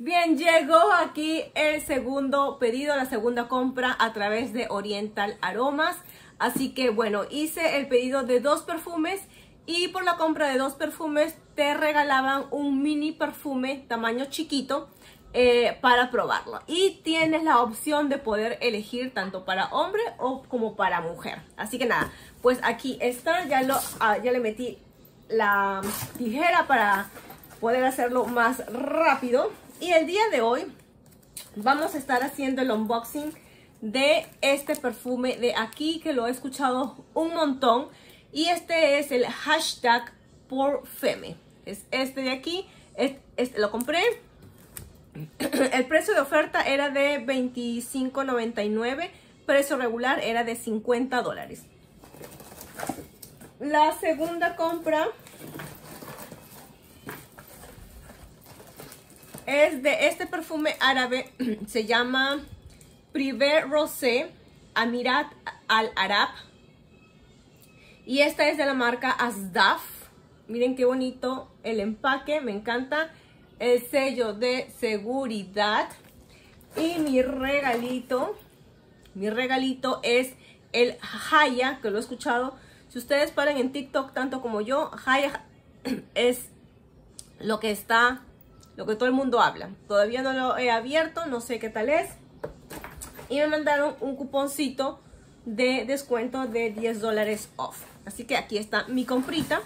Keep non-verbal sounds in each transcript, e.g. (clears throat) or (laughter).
Bien, llegó aquí el segundo pedido, la segunda compra a través de Oriental Aromas. Así que bueno, hice el pedido de dos perfumes y por la compra de dos perfumes te regalaban un mini perfume tamaño chiquito eh, para probarlo. Y tienes la opción de poder elegir tanto para hombre o como para mujer. Así que nada, pues aquí está, ya, lo, ah, ya le metí la tijera para poder hacerlo más rápido. Y el día de hoy vamos a estar haciendo el unboxing de este perfume de aquí que lo he escuchado un montón. Y este es el hashtag por Feme. Es este de aquí. Este, lo compré. (clears throat) El precio de oferta era de $25.99. Precio regular era de 50 dólares. La segunda compra Es de este perfume árabe, (clears throat) se llama Privé Rosé Amirat Al Arab. Y esta es de la marca Asdaf. Miren qué bonito el empaque, me encanta. El sello de seguridad. Y mi regalito, mi regalito es el Haya, que lo he escuchado. Si ustedes paran en TikTok tanto como yo, Haya (clears throat) es lo que está lo que todo el mundo habla. Todavía no lo he abierto, no sé qué tal es. Y me mandaron un cuponcito de descuento de 10 dólares off. Así que aquí está mi comprita.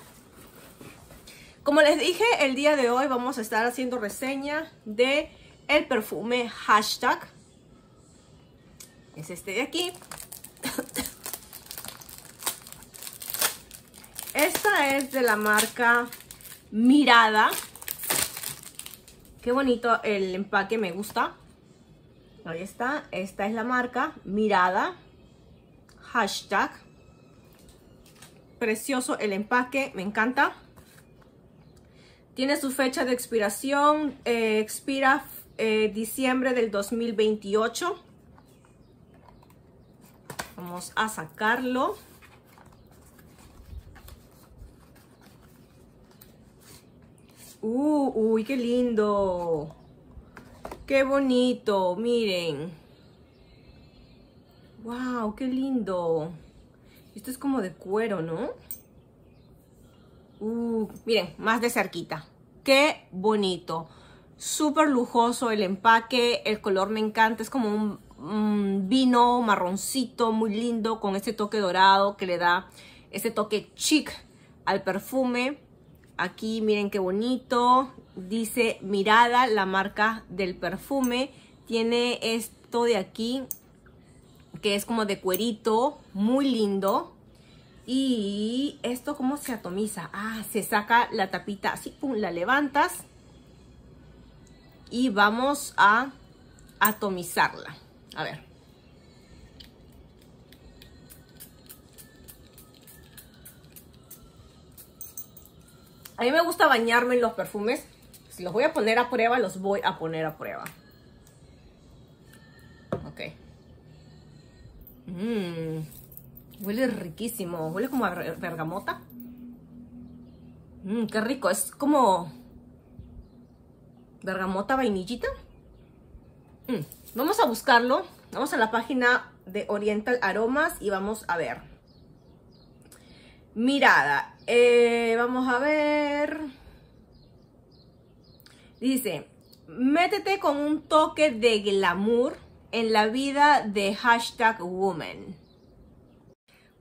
Como les dije, el día de hoy vamos a estar haciendo reseña de el perfume hashtag. Es este de aquí. Esta es de la marca Mirada. Qué bonito el empaque, me gusta. Ahí está, esta es la marca, mirada, hashtag. Precioso el empaque, me encanta. Tiene su fecha de expiración, eh, expira eh, diciembre del 2028. Vamos a sacarlo. Uh, uy, qué lindo. Qué bonito, miren. Wow, qué lindo. Esto es como de cuero, ¿no? Uh, miren, más de cerquita. Qué bonito. Súper lujoso el empaque. El color me encanta. Es como un, vino marroncito muy lindo con este toque dorado que le da ese toque chic al perfume. Aquí miren qué bonito. Dice Mirada, la marca del perfume. Tiene esto de aquí que es como de cuerito, muy lindo. Y esto cómo se atomiza. Ah, se saca la tapita así, pum, la levantas. Y vamos a atomizarla. A ver. A mí me gusta bañarme en los perfumes. Si los voy a poner a prueba, los voy a poner a prueba. Ok. Mmm. Huele riquísimo. Huele como a bergamota. Mmm, qué rico. Es como bergamota vainillita. Mm, vamos a buscarlo. Vamos a la página de Oriental Aromas y vamos a ver. Mirada. Eh, vamos a ver. Dice, métete con un toque de glamour en la vida de hashtag woman.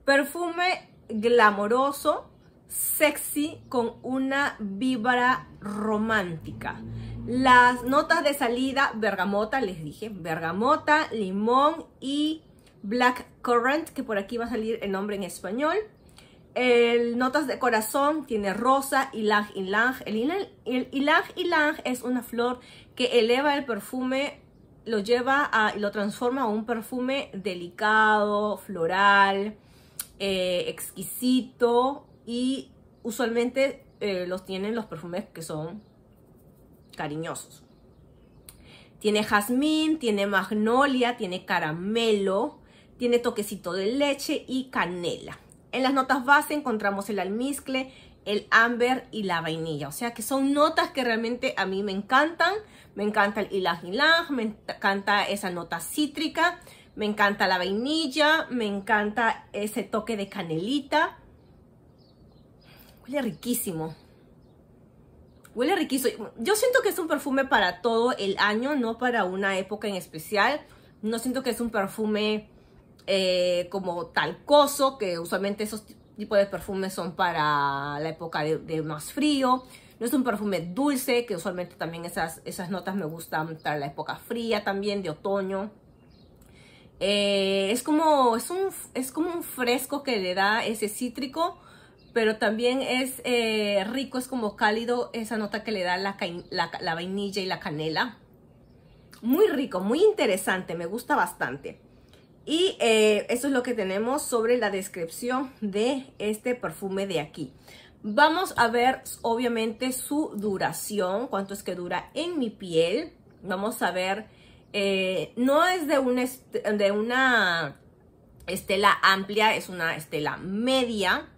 Perfume glamoroso, sexy, con una vibra romántica. Las notas de salida, bergamota, les dije, bergamota, limón y black currant, que por aquí va a salir el nombre en español. El Notas de Corazón tiene rosa, ylang ylang. El, ylang ylang es una flor que eleva el perfume, lo lleva a, lo transforma a un perfume delicado, floral, eh, exquisito y usualmente eh, los tienen los perfumes que son cariñosos. Tiene jazmín, tiene magnolia, tiene caramelo, tiene toquecito de leche y canela. En las notas base encontramos el almizcle, el amber y la vainilla. O sea que son notas que realmente a mí me encantan. Me encanta el ylang ylang, me encanta esa nota cítrica, me encanta la vainilla, me encanta ese toque de canelita. Huele riquísimo. Huele riquísimo. Yo siento que es un perfume para todo el año, no para una época en especial. No siento que es un perfume eh, como talcoso, que usualmente esos tipos de perfumes son para la época de, más frío. No es un perfume dulce, que usualmente también esas, esas notas me gustan para la época fría también, de otoño. Eh, es, como, es, un, es como un fresco que le da ese cítrico, pero también es eh, rico, es como cálido esa nota que le da la, la vainilla y la canela. Muy rico, muy interesante, me gusta bastante. Y eh, eso es lo que tenemos sobre la descripción de este perfume de aquí. Vamos a ver obviamente su duración, cuánto es que dura en mi piel. Vamos a ver, eh, no es de una, estela amplia, es una estela media.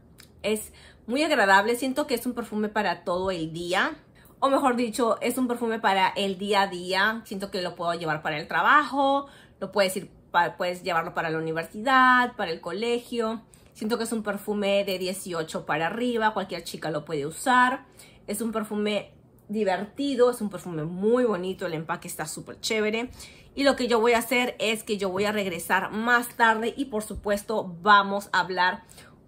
Es muy agradable, siento que es un perfume para todo el día. O mejor dicho, es un perfume para el día a día. Siento que lo puedo llevar para el trabajo, lo puedes ir puedes llevarlo para la universidad, para el colegio. Siento que es un perfume de 18 para arriba, cualquier chica lo puede usar. Es un perfume divertido, es un perfume muy bonito, el empaque está súper chévere. Y lo que yo voy a hacer es que yo voy a regresar más tarde y por supuesto vamos a hablar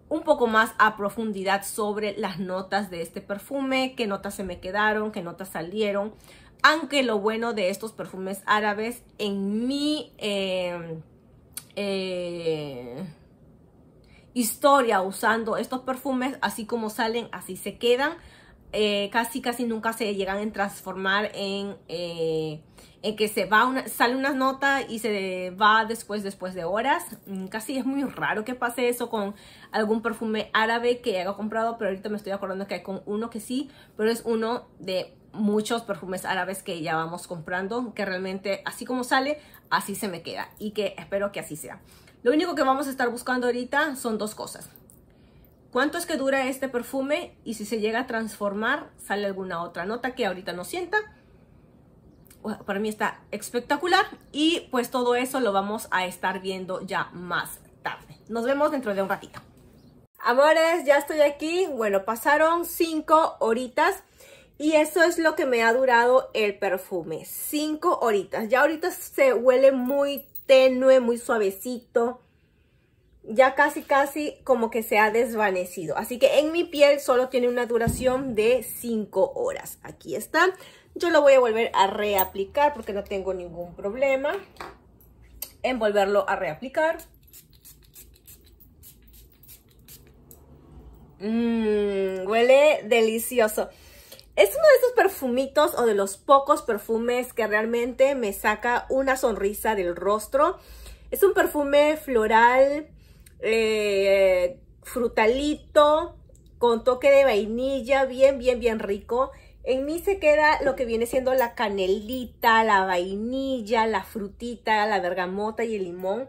un poco más a profundidad sobre las notas de este perfume, qué notas se me quedaron, qué notas salieron. Aunque lo bueno de estos perfumes árabes en mi em, eh, historia usando estos perfumes, así como salen, así se quedan. Eh, casi casi nunca se llegan a transformar en, eh, en que se va una, sale una nota y se va después después de horas. Mm, casi es muy raro que pase eso con algún perfume árabe que haya comprado, pero ahorita me estoy acordando que hay con uno que sí, pero es uno de muchos perfumes árabes que ya vamos comprando, que realmente así como sale, así se me queda y que espero que así sea. Lo único que vamos a estar buscando ahorita son dos cosas. ¿Cuánto es que dura este perfume? Y si se llega a transformar, sale alguna otra nota que ahorita no sienta. Para mí está espectacular. Y pues todo eso lo vamos a estar viendo ya más tarde. Nos vemos dentro de un ratito. Amores, ya estoy aquí. Bueno, pasaron cinco horitas. Y eso es lo que me ha durado el perfume. Cinco horitas. Ya ahorita se huele muy tenue, muy suavecito. Ya casi, casi como que se ha desvanecido. Así que en mi piel solo tiene una duración de cinco horas. Aquí está. Yo lo voy a volver a reaplicar porque no tengo ningún problema en volverlo a reaplicar. Mmm, huele delicioso. Es uno de esos perfumitos o de los pocos perfumes que realmente me saca una sonrisa del rostro. Es un perfume floral, eh, frutalito, con toque de vainilla, bien, bien, bien rico. En mí se queda lo que viene siendo la canelita, la vainilla, la frutita, la bergamota y el limón.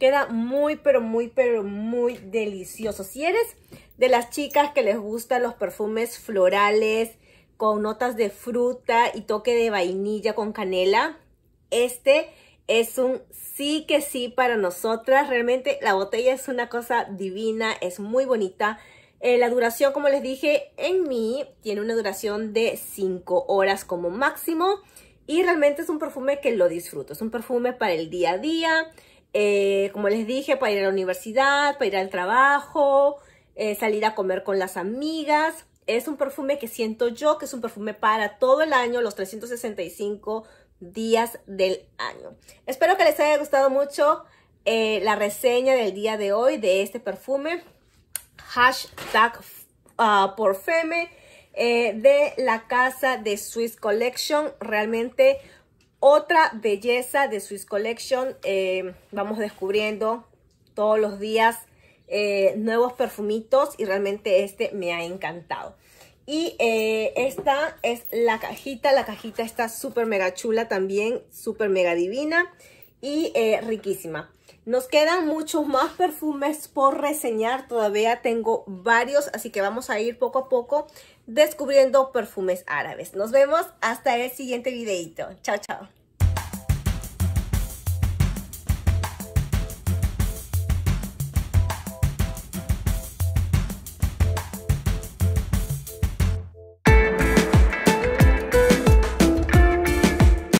Queda muy, pero muy, pero muy delicioso. Si eres de las chicas que les gustan los perfumes florales, con notas de fruta y toque de vainilla con canela. Este es un sí que sí para nosotras. Realmente la botella es una cosa divina, es muy bonita. Eh, la duración, como les dije, en mí tiene una duración de 5 horas como máximo. Y realmente es un perfume que lo disfruto. Es un perfume para el día a día. Eh, como les dije, para ir a la universidad, para ir al trabajo, eh, salir a comer con las amigas es un perfume que siento yo que es un perfume para todo el año, los 365 días del año. Espero que les haya gustado mucho la reseña del día de hoy de este perfume. Hashtag uh, por eh, de la casa de Swiss Collection. Realmente otra belleza de Swiss Collection. Eh, vamos descubriendo todos los días eh, nuevos perfumitos y realmente este me ha encantado. Y esta es la cajita, la cajita está súper mega chula también, súper mega divina. y riquísima. Nos quedan muchos más perfumes por reseñar, todavía tengo varios, así que vamos a ir poco a poco descubriendo perfumes árabes. Nos vemos hasta el siguiente videito. Chao, chao.